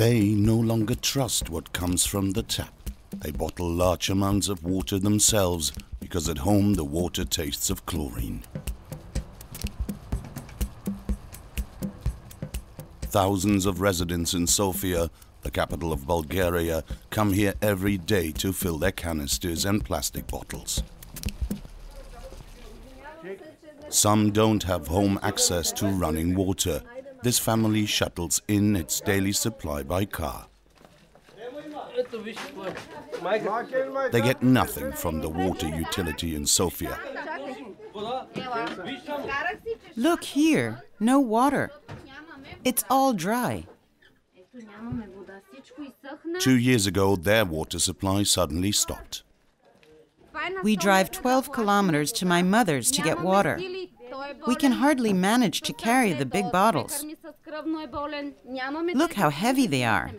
They no longer trust what comes from the tap. They bottle large amounts of water themselves because at home the water tastes of chlorine. Thousands of residents in Sofia, the capital of Bulgaria, come here every day to fill their canisters and plastic bottles. Some don't have home access to running water. This family shuttles in its daily supply by car. They get nothing from the water utility in Sofia. Look here, no water. It's all dry. Two years ago, their water supply suddenly stopped. We drive 12 kilometers to my mother's to get water. We can hardly manage to carry the big bottles. Look how heavy they are.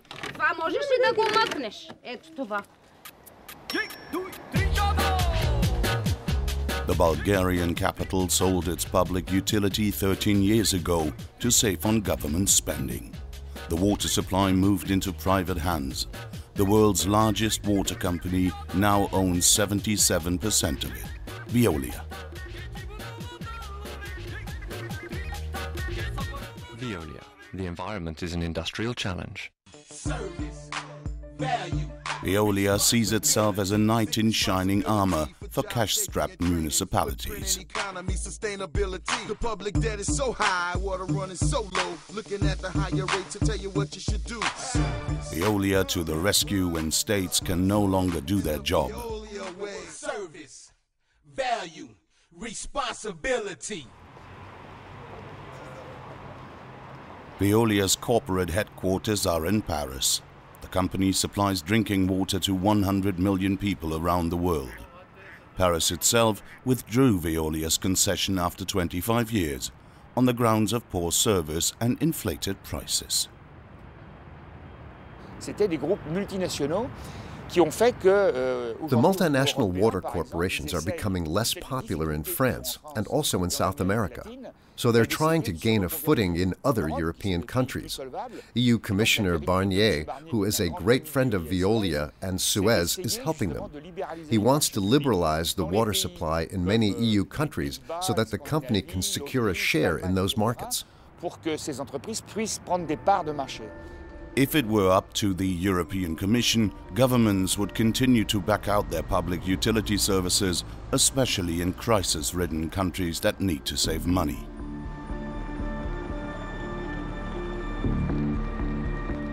The Bulgarian capital sold its public utility 13 years ago to save on government spending. The water supply moved into private hands. The world's largest water company now owns 77% of it, Veolia. Veolia. The environment is an industrial challenge. Veolia sees itself as a knight in shining armor for cash-strapped municipalities. Economy, sustainability. The public debt is so high, water running so low. Looking at the higher rates to tell you what you should do. Veolia to the rescue when states can no longer do their job. Service, value, responsibility. Veolia's corporate headquarters are in Paris. The company supplies drinking water to 100 million people around the world. Paris itself withdrew Veolia's concession after 25 years on the grounds of poor service and inflated prices. C'était des groupes multinationaux qui ont fait que. euh, The multinational water européen, par exemple, corporations are becoming less popular in France and also in South America. l'Amérique latine. So they're trying to gain a footing in other European countries. EU Commissioner Barnier, Barnier, who is a great friend of de Veolia and Suez, is helping them. justement de libéraliser He wants to liberalize the water supply in many EU countries so that the company can secure a share in those markets. pour que ces entreprises puissent prendre des parts de marché. If it were up to the European Commission, governments would continue to back out their public utility services, especially in crisis ridden countries that need to save money.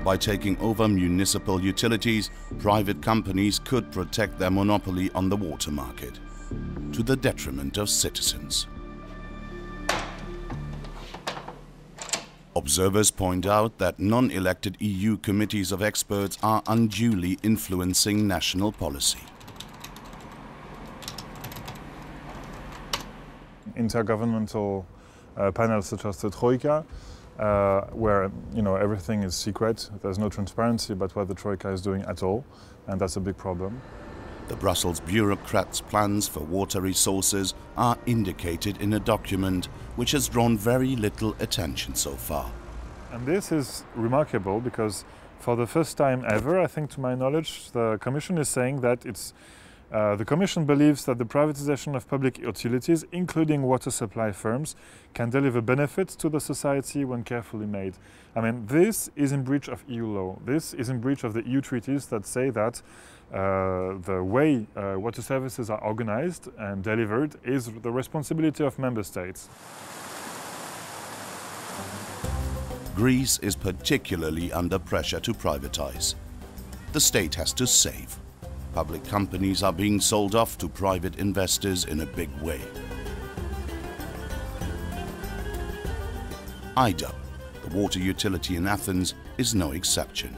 By taking over municipal utilities, private companies could protect their monopoly on the water market, to the detriment of citizens. Observers point out that non elected EU committees of experts are unduly influencing national policy. intergovernmental uh, panels such as the Troika, uh, where you know everything is secret. There's no transparency about what the Troika is doing at all, and that's a big problem. The Brussels bureaucrats' plans for water resources are indicated in a document which has drawn very little attention so far. And this is remarkable because, for the first time ever, I think to my knowledge, the Commission is saying that it's uh, the Commission believes that the privatization of public utilities, including water supply firms, can deliver benefits to the society when carefully made. I mean, this is in breach of EU law. This is in breach of the EU treaties that say that uh, the way uh, water services are organized and delivered is the responsibility of member states. Greece is particularly under pressure to privatize. The state has to save. Public companies are being sold off to private investors in a big way. EYDAP, the water utility in Athens, is no exception.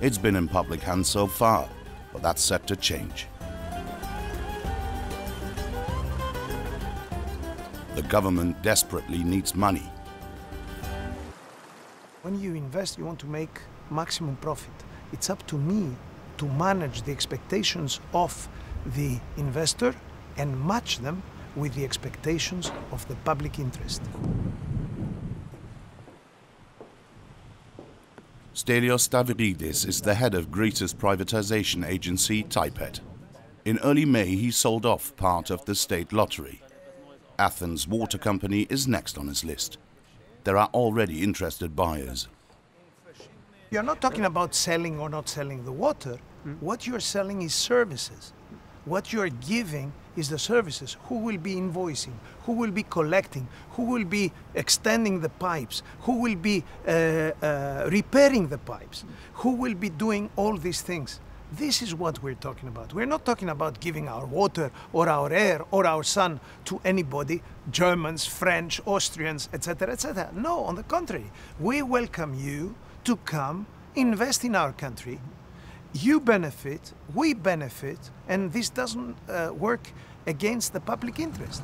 It's been in public hands so far, but that's set to change. The government desperately needs money When you invest, you want to make maximum profit. It's up to me to manage the expectations of the investor and match them with the expectations of the public interest. Stelios Stavridis is the head of Greece's privatization agency, TAIPED. In early May, he sold off part of the state lottery. Athens Water Company is next on his list. There are already interested buyers. You're not talking about selling or not selling the water. Mm. What you're selling is services. What you're giving is the services. Who will be invoicing? Who will be collecting? Who will be extending the pipes? Who will be uh, uh, repairing the pipes? Who will be doing all these things? This is what we're talking about. We're not talking about giving our water or our air or our sun to anybody, Germans, French, Austrians, etc., etc. No, on the contrary, we welcome you to come invest in our country. You benefit, we benefit, and this doesn't uh, work against the public interest.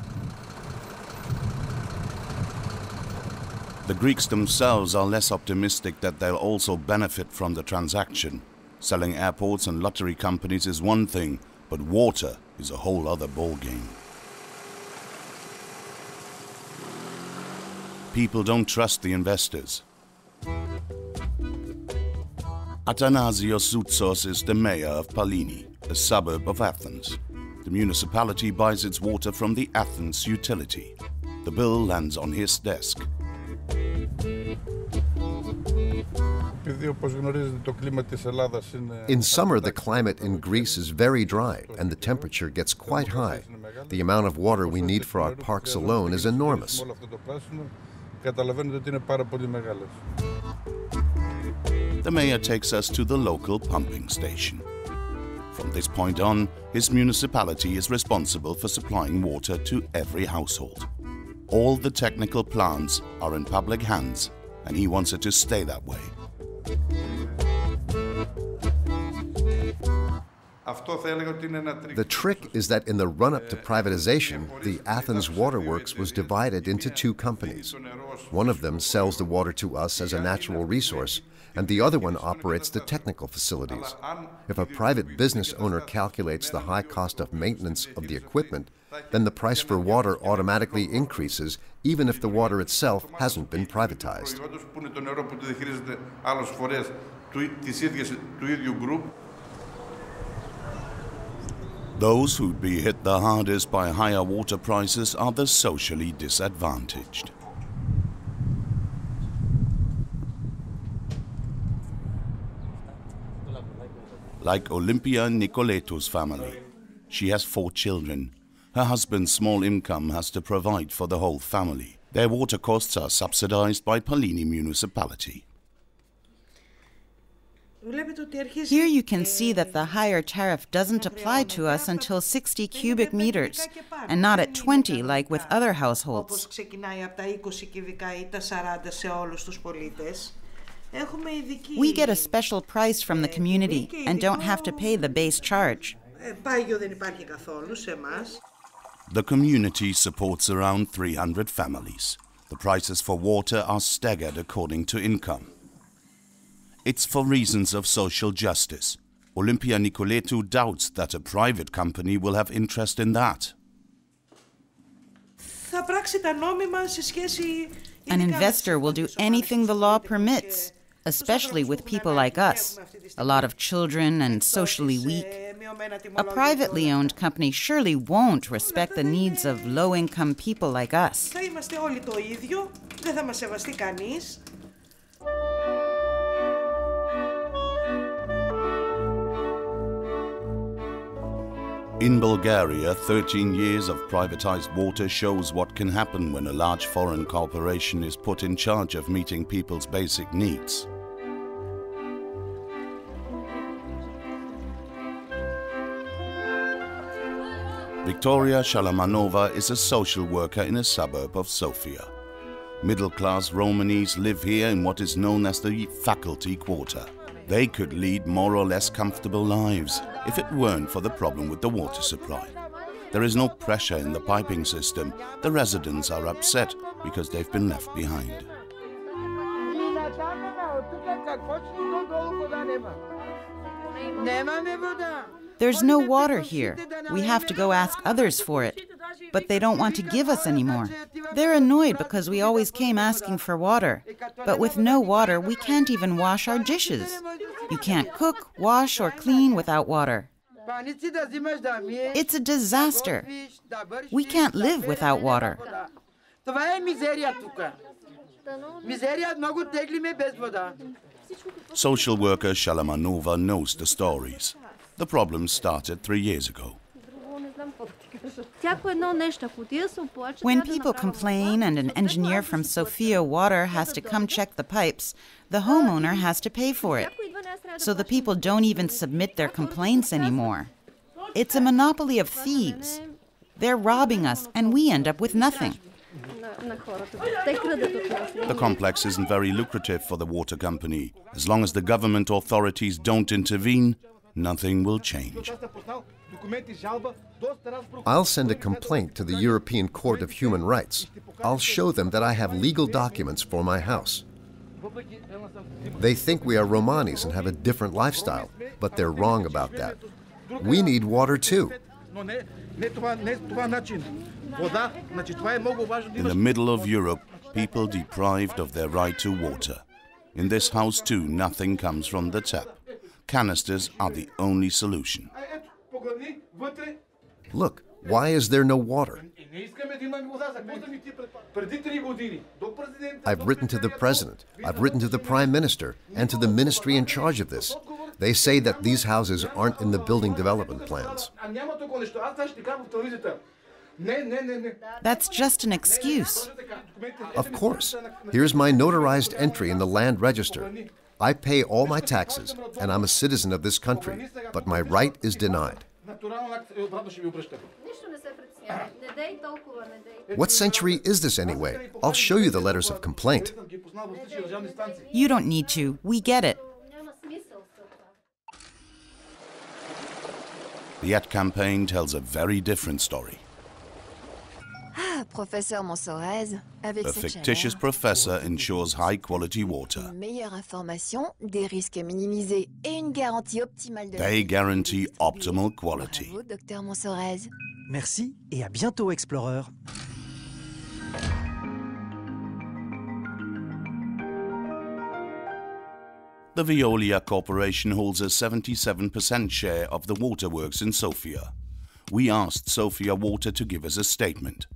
The Greeks themselves are less optimistic that they'll also benefit from the transaction. Selling airports and lottery companies is one thing, but water is a whole other ballgame. People don't trust the investors. Athanasios Zoutsos is the mayor of Pallini, a suburb of Athens. The municipality buys its water from the Athens utility. The bill lands on his desk. In summer, the climate in Greece is very dry and the temperature gets quite high. The amount of water we need for our parks alone is enormous. The mayor takes us to the local pumping station. From this point on, his municipality is responsible for supplying water to every household. All the technical plants are in public hands, and he wants it to stay that way. The trick is that in the run up to privatization, the Athens Waterworks was divided into two companies. One of them sells the water to us as a natural resource, and the other one operates the technical facilities. If a private business owner calculates the high cost of maintenance of the equipment, then the price for water automatically increases even if the water itself hasn't been privatized. Those who'd be hit the hardest by higher water prices are the socially disadvantaged. Like Olympia Nicoletou's family. She has four children. Her husband's small income has to provide for the whole family. Their water costs are subsidized by Pallini municipality. Here you can see that the higher tariff doesn't apply to us until 60 cubic meters, and not at 20 like with other households. We get a special price from the community and don't have to pay the base charge. The community supports around 300 families. The prices for water are staggered according to income. It's for reasons of social justice. Olympia Nicoletou doubts that a private company will have interest in that. An investor will do anything the law permits especially with people like us, a lot of children and socially weak. A privately owned company surely won't respect the needs of low income people like us. In Bulgaria, 13 years of privatized water shows what can happen when a large foreign corporation is put in charge of meeting people's basic needs. Victoria Shalamanova is a social worker in a suburb of Sofia. Middle-class Romanis live here in what is known as the faculty quarter. They could lead more or less comfortable lives if it weren't for the problem with the water supply. There is no pressure in the piping system. The residents are upset because they've been left behind. There's no water here. We have to go ask others for it. But they don't want to give us any more. They're annoyed because we always came asking for water. But with no water, we can't even wash our dishes. You can't cook, wash, or clean without water. It's a disaster. We can't live without water. Social worker Shalamanova knows the stories. The problem started three years ago. When people complain and an engineer from Sofia Water has to come check the pipes, the homeowner has to pay for it. So the people don't even submit their complaints anymore. It's a monopoly of thieves. They're robbing us, and we end up with nothing. The complex isn't very lucrative for the water company. As long as the government authorities don't intervene, nothing will change. I'll send a complaint to the European Court of Human Rights. I'll show them that I have legal documents for my house. They think we are Romanis and have a different lifestyle, but they're wrong about that. We need water too. In the middle of Europe, people deprived of their right to water. In this house too, nothing comes from the tap. Canisters are the only solution. Look, why is there no water? I've written to the President, I've written to the Prime Minister, and to the ministry in charge of this. They say that these houses aren't in the building development plans. That's just an excuse. Of course. Here's my notarized entry in the land register. I pay all my taxes, and I'm a citizen of this country, but my right is denied. What century is this anyway? I'll show you the letters of complaint. You don't need to. We get it. The Yet campaign tells a very different story. Professeur Monsorez, avec A cette fictitious chaleur, professor ensures high quality water. une meilleure information, des risques minimisés et une garantie optimale de They guarantee optimal quality. Bravo, docteur Monsorez. Merci et à bientôt, Explorer. The Veolia Corporation holds a 77% share of the waterworks in Sofia. We asked Sofia Water to give us a statement.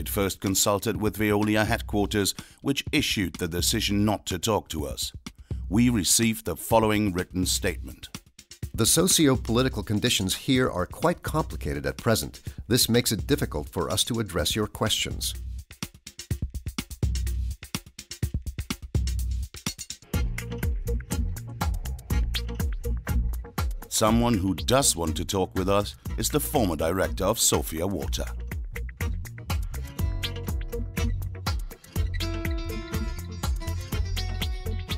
It first consulted with Veolia headquarters, which issued the decision not to talk to us. We received the following written statement. The socio political conditions here are quite complicated at present. This makes it difficult for us to address your questions. Someone who does want to talk with us is the former director of Sofia Water.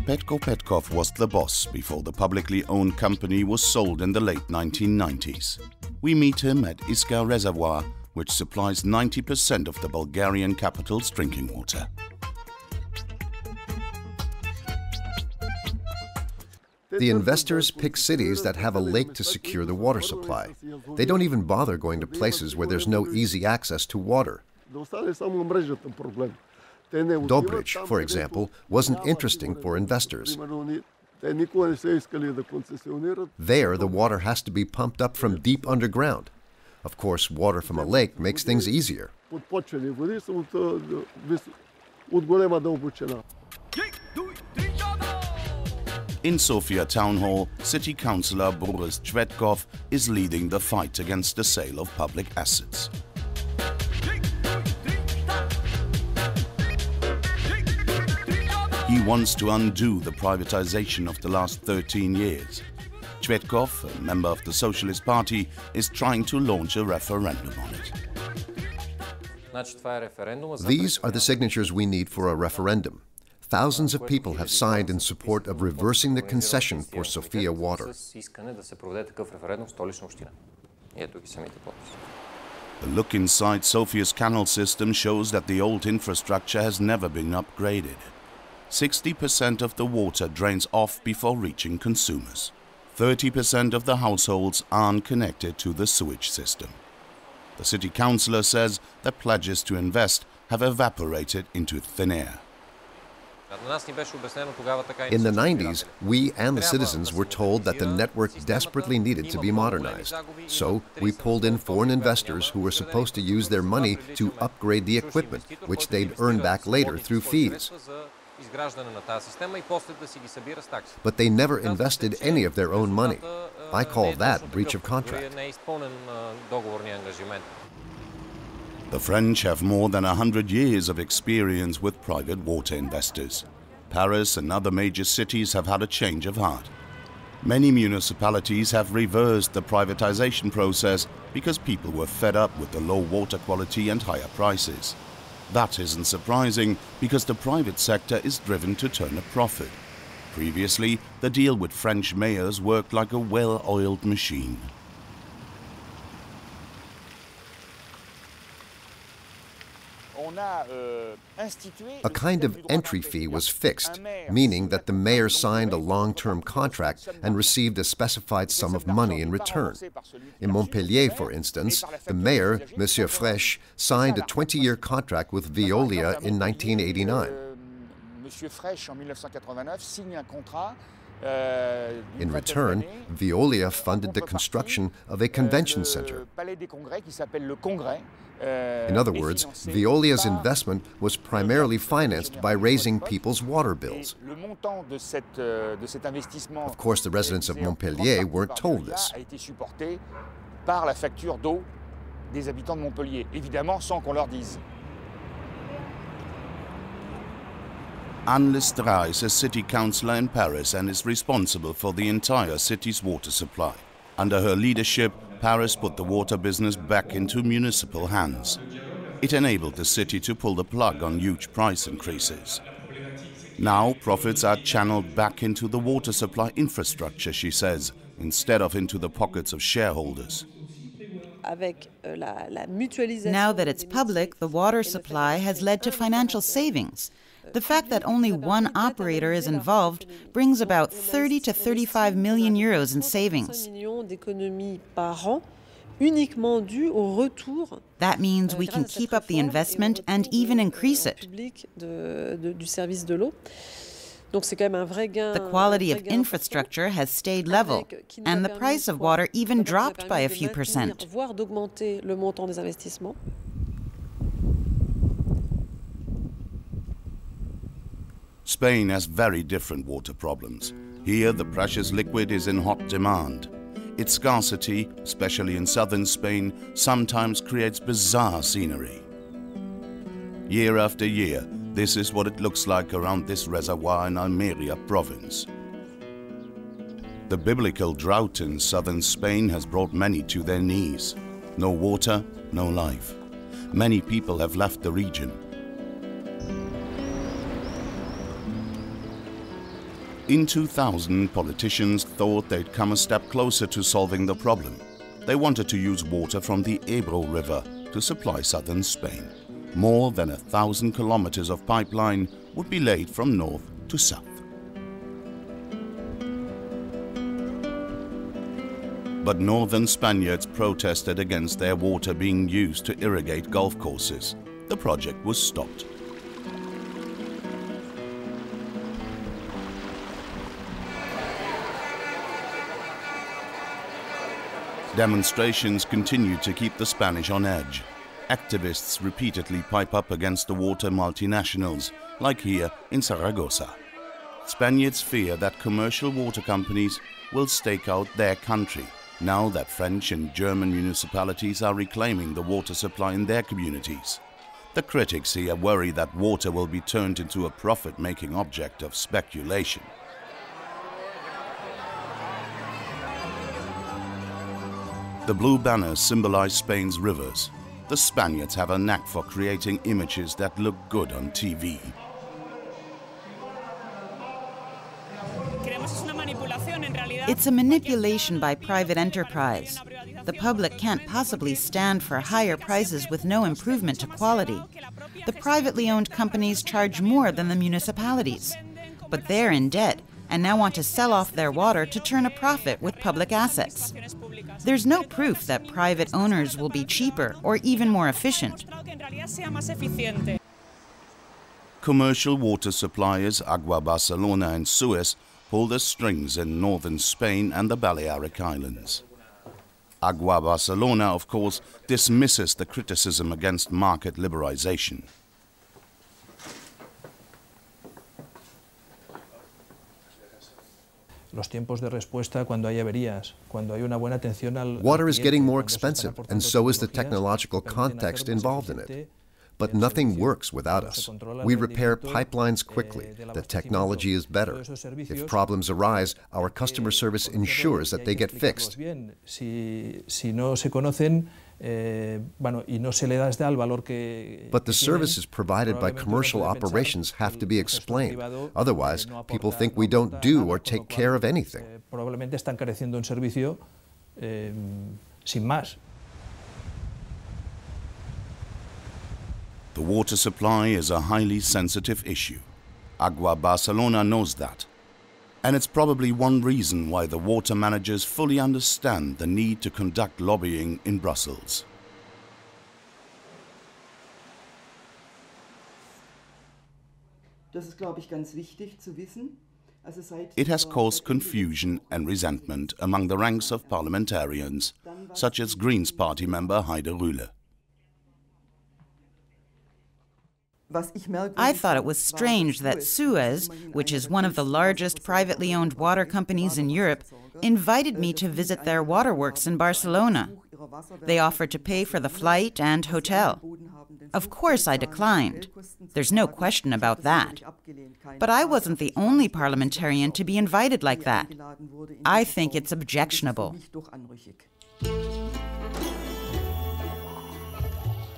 Petko Petkov was the boss before the publicly owned company was sold in the late 1990s. We meet him at Iskar Reservoir, which supplies 90% of the Bulgarian capital's drinking water. The investors pick cities that have a lake to secure the water supply. They don't even bother going to places where there's no easy access to water. Dobrich, for example, wasn't interesting for investors. There, the water has to be pumped up from deep underground. Of course, water from a lake makes things easier. In Sofia Town Hall, City Councillor Boris Tsvetkov is leading the fight against the sale of public assets. Wants to undo the privatization of the last 13 years. Tsvetkov, a member of the Socialist Party, is trying to launch a referendum on it. These are the signatures we need for a referendum. Thousands of people have signed in support of reversing the concession for Sofia Water. The look inside Sofia's canal system shows that the old infrastructure has never been upgraded. 60% of the water drains off before reaching consumers. 30% of the households aren't connected to the sewage system. The city councillor says that pledges to invest have evaporated into thin air. In the 90s, we and the citizens were told that the network desperately needed to be modernized. So we pulled in foreign investors who were supposed to use their money to upgrade the equipment, which they'd earn back later through fees. But they never invested any of their own money. I call that breach of contract. The French have more than a hundred years of experience with private water investors. Paris and other major cities have had a change of heart. Many municipalities have reversed the privatization process because people were fed up with the low water quality and higher prices. That isn't surprising because the private sector is driven to turn a profit. Previously, the deal with French mayors worked like a well oiled machine. A kind of entry fee was fixed, meaning that the mayor signed a long term contract and received a specified sum of money in return. In Montpellier, for instance, the mayor, Monsieur Frêche, signed a 20 year contract with Veolia in 1989. In return, Veolia funded the construction of a convention center. In other words, Veolia's investment was primarily financed by raising people's water bills. Of course, the residents of Montpellier weren't told this. Anne Le Strat is a city councillor in Paris and is responsible for the entire city's water supply. Under her leadership, Paris put the water business back into municipal hands. It enabled the city to pull the plug on huge price increases. Now profits are channeled back into the water supply infrastructure, she says, instead of into the pockets of shareholders. Now that it's public, the water supply has led to financial savings. The fact that only one operator is involved brings about 30 to 35 million euros in savings. That means we can keep up the investment and even increase it. The quality of infrastructure has stayed level, and the price of water even dropped by a few percent. Spain has very different water problems. Here, the precious liquid is in hot demand. Its scarcity, especially in southern Spain, sometimes creates bizarre scenery. Year after year, this is what it looks like around this reservoir in Almeria province. The biblical drought in southern Spain has brought many to their knees. No water, no life. Many people have left the region. In 2000, politicians thought they'd come a step closer to solving the problem. They wanted to use water from the Ebro River to supply southern Spain. More than a thousand kilometers of pipeline would be laid from north to south. But northern Spaniards protested against their water being used to irrigate golf courses. The project was stopped. Demonstrations continue to keep the Spanish on edge. Activists repeatedly pipe up against the water multinationals, like here in Zaragoza. Spaniards fear that commercial water companies will stake out their country now that French and German municipalities are reclaiming the water supply in their communities. The critics here worry that water will be turned into a profit making object of speculation. The blue banners symbolize Spain's rivers. The Spaniards have a knack for creating images that look good on TV. It's a manipulation by private enterprise. The public can't possibly stand for higher prices with no improvement to quality. The privately owned companies charge more than the municipalities. But they're in debt and now want to sell off their water to turn a profit with public assets. There's no proof that private owners will be cheaper or even more efficient. Commercial water suppliers Agua Barcelona and Suez pull the strings in northern Spain and the Balearic Islands. Agua Barcelona, of course, dismisses the criticism against market liberalization. Water is getting more expensive, and so is the technological context involved in it. But nothing works without us. We repair pipelines quickly. The technology is better. If problems arise, our customer service ensures that they get fixed. But the services provided by commercial operations have to be explained. Otherwise, people think we don't do or take care of anything. The water supply is a highly sensitive issue. Agua Barcelona knows that. And it's probably one reason why the water managers fully understand the need to conduct lobbying in Brussels. It has caused confusion and resentment among the ranks of parliamentarians, such as Greens party member Heide Rühle. I thought it was strange that Suez, which is one of the largest privately owned water companies in Europe, invited me to visit their waterworks in Barcelona. They offered to pay for the flight and hotel. Of course, I declined. There's no question about that. But I wasn't the only parliamentarian to be invited like that. I think it's objectionable.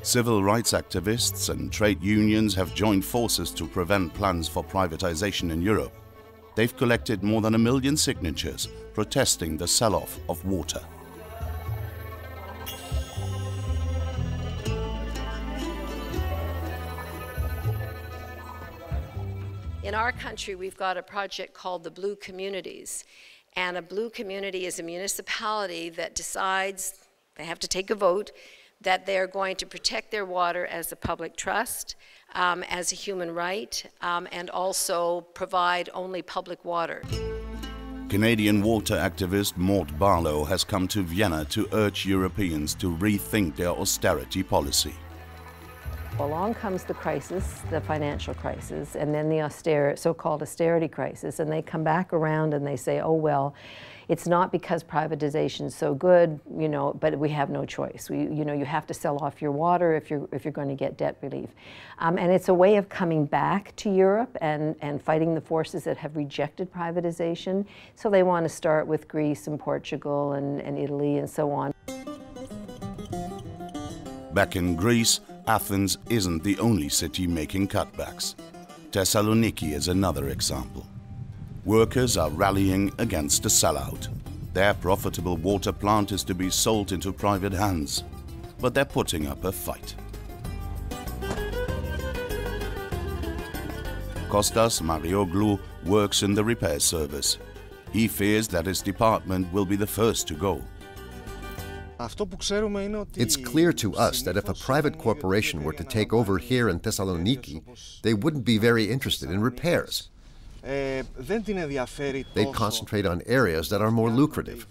Civil rights activists and trade unions have joined forces to prevent plans for privatization in Europe. They've collected more than a million signatures protesting the sell-off of water. In our country, we've got a project called the Blue Communities. And a blue community is a municipality that decides, they have to take a vote, that they're going to protect their water as a public trust, um, as a human right, um, and also provide only public water. Canadian water activist Maude Barlow has come to Vienna to urge Europeans to rethink their austerity policy. Along comes the crisis, the financial crisis, and then the auster so-called austerity crisis, and they come back around and they say, oh, well, it's not because privatization is so good, you know, but we have no choice. We, you know, you have to sell off your water if you're, if you're going to get debt relief. Um, and it's a way of coming back to Europe and, and fighting the forces that have rejected privatization. So they want to start with Greece and Portugal and, and Italy and so on. Back in Greece, Athens isn't the only city making cutbacks. Thessaloniki is another example. Workers are rallying against a sellout. Their profitable water plant is to be sold into private hands, but they're putting up a fight. Kostas Marioglou works in the repair service. He fears that his department will be the first to go. It's clear to us that if a private corporation were to take over here in Thessaloniki, they wouldn't be very interested in repairs. They concentrate on areas that are more lucrative.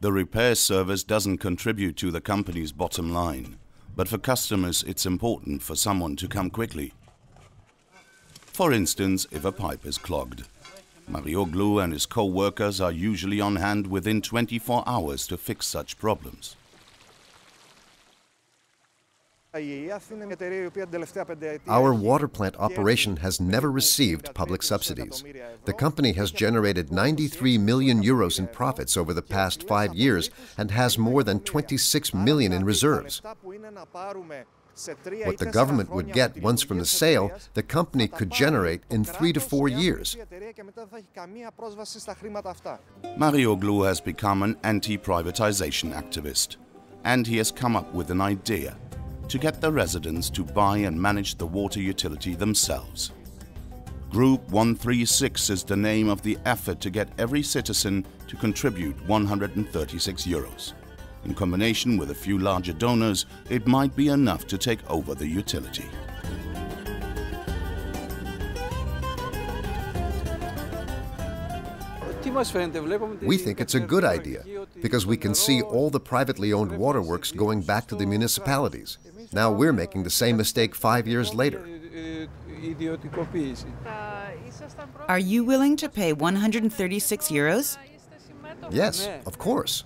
The repair service doesn't contribute to the company's bottom line, but for customers it's important for someone to come quickly. For instance, if a pipe is clogged. Marioglou and his co-workers are usually on hand within 24 hours to fix such problems. Our water plant operation has never received public subsidies. The company has generated 93 million euros in profits over the past five years and has more than 26 million in reserves. What the government would get once from the sale, the company could generate in three to four years. Mario Marioglou has become an anti-privatization activist, and he has come up with an idea to get the residents to buy and manage the water utility themselves. Group 136 is the name of the effort to get every citizen to contribute 136 euros. In combination with a few larger donors, it might be enough to take over the utility. We think it's a good idea because we can see all the privately owned waterworks going back to the municipalities. Now we're making the same mistake five years later. Are you willing to pay 136 euros? Yes, of course.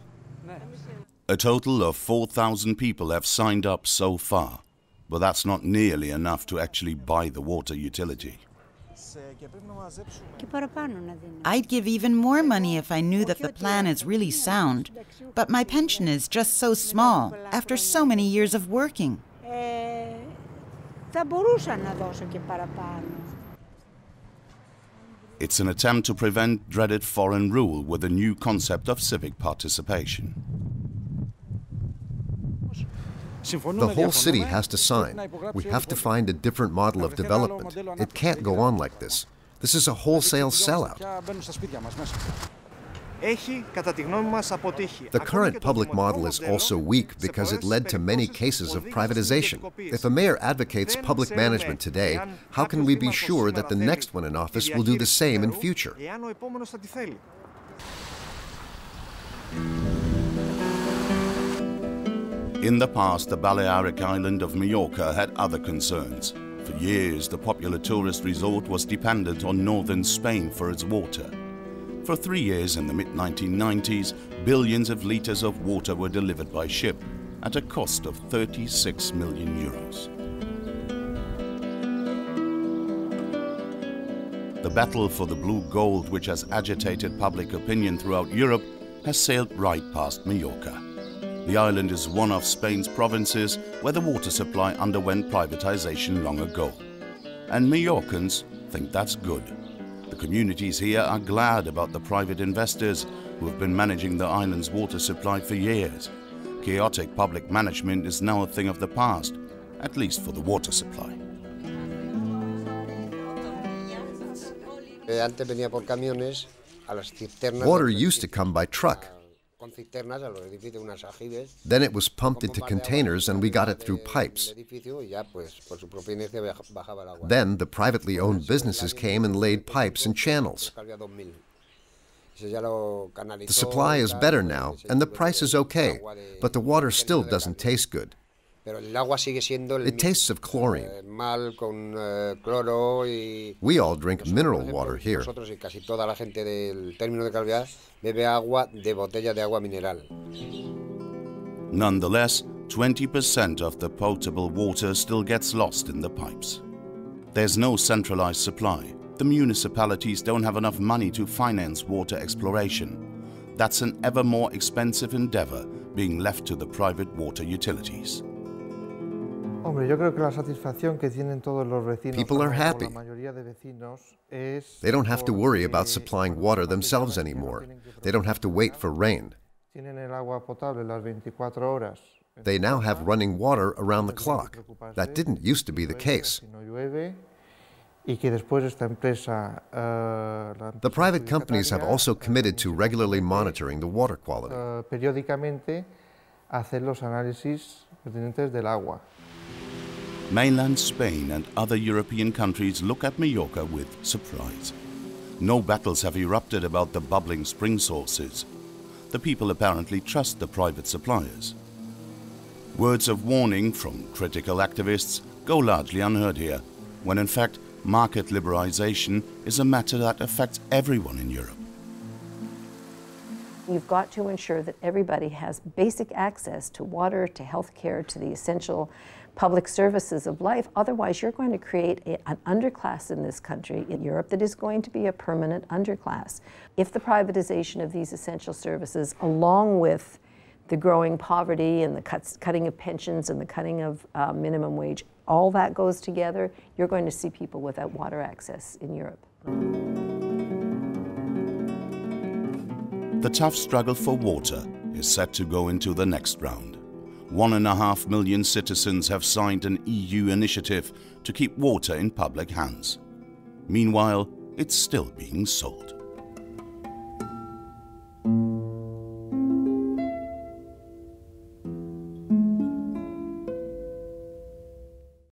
A total of 4,000 people have signed up so far, but that's not nearly enough to actually buy the water utility. I'd give even more money if I knew that the plan is really sound, but my pension is just so small after so many years of working. It's an attempt to prevent dreaded foreign rule with a new concept of civic participation. The whole city has to sign. We have to find a different model of development. It can't go on like this. This is a wholesale sellout. The current public model is also weak because it led to many cases of privatization. If a mayor advocates public management today, how can we be sure that the next one in office will do the same in future? In the past, the Balearic island of Majorca had other concerns. For years, the popular tourist resort was dependent on northern Spain for its water. For three years in the mid-1990s, billions of liters of water were delivered by ship at a cost of 36 million euros. The battle for the blue gold, which has agitated public opinion throughout Europe, has sailed right past Majorca. The island is one of Spain's provinces where the water supply underwent privatization long ago. And Majorcans think that's good. The communities here are glad about the private investors who have been managing the island's water supply for years. Chaotic public management is now a thing of the past, at least for the water supply. Water used to come by truck. Then it was pumped into containers and we got it through pipes. Then the privately owned businesses came and laid pipes and channels. The supply is better now and the price is okay, but the water still doesn't taste good. It tastes of chlorine. We all drink mineral water here. Nonetheless, 20% of the potable water still gets lost in the pipes. There's no centralized supply. The municipalities don't have enough money to finance water exploration. That's an ever more expensive endeavor being left to the private water utilities. People are happy. They don't have to worry about supplying water themselves anymore. They don't have to wait for rain. They now have running water around the clock. That didn't used to be the case. The private companies have also committed to regularly monitoring the water quality. Mainland Spain and other European countries look at Majorca with surprise. No battles have erupted about the bubbling spring sources. The people apparently trust the private suppliers. Words of warning from critical activists go largely unheard here, when in fact market liberalization is a matter that affects everyone in Europe. You've got to ensure that everybody has basic access to water, to health care, to the essential public services of life. Otherwise, you're going to create a, an underclass in this country, in Europe, that is going to be a permanent underclass. If the privatization of these essential services, along with the growing poverty and the cuts, cutting of pensions and the cutting of uh, minimum wage, all that goes together, you're going to see people without water access in Europe. The tough struggle for water is set to go into the next round. One and a half million citizens have signed an EU initiative to keep water in public hands. Meanwhile, it's still being sold.